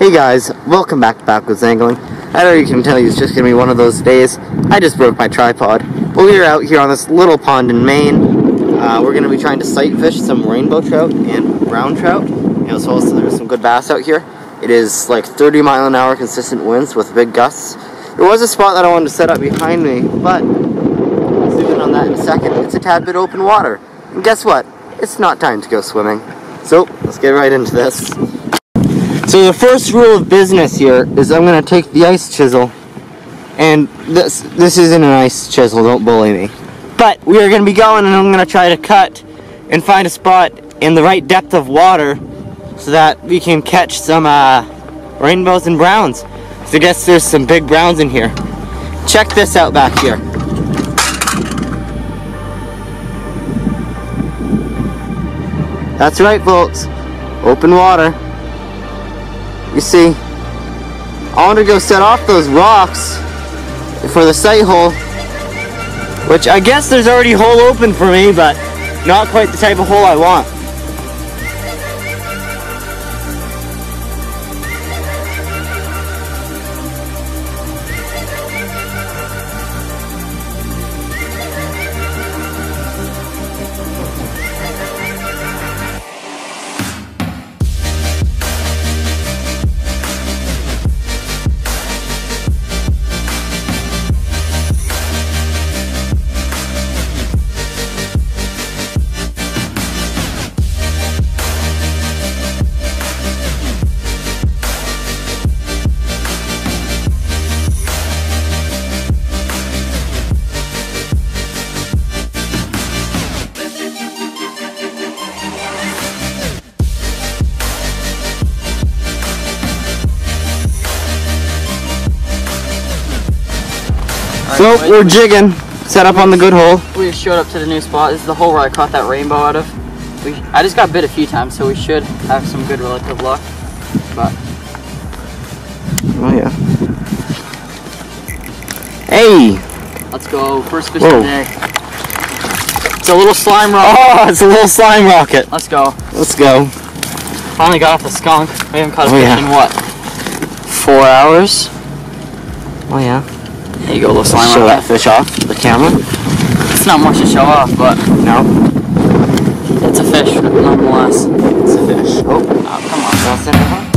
Hey guys, welcome back to Backwoods Angling. I know you can tell you it's just gonna be one of those days. I just broke my tripod. But we're out here on this little pond in Maine. Uh, we're gonna be trying to sight fish some rainbow trout and brown trout. You know, so also there's some good bass out here. It is like 30 mile an hour consistent winds with big gusts. There was a spot that I wanted to set up behind me, but I'll zoom in on that in a second. It's a tad bit open water. And guess what? It's not time to go swimming. So, let's get right into this. So the first rule of business here is I'm gonna take the ice chisel, and this this isn't an ice chisel. Don't bully me. But we are gonna be going, and I'm gonna try to cut and find a spot in the right depth of water, so that we can catch some uh, rainbows and browns. So I guess there's some big browns in here. Check this out back here. That's right, folks. Open water. You see, I want to go set off those rocks for the sight hole, which I guess there's already a hole open for me, but not quite the type of hole I want. So we're jigging, set up on the good hole. We just showed up to the new spot. This is the hole where I caught that rainbow out of. We, I just got bit a few times, so we should have some good relative luck. But Oh yeah. Hey! let's go. First fish Whoa. of the day. It's a little slime rock. Oh, it's a little slime rocket. Let's go. Let's go. Finally got off the skunk. We haven't caught a Oh, fish yeah. in what? Four hours? Oh yeah. You go, little slime show that fish off the camera. It's not much to show off, but No, it's a fish nonetheless. it's a fish. Oh, Oh, come on. Nelson.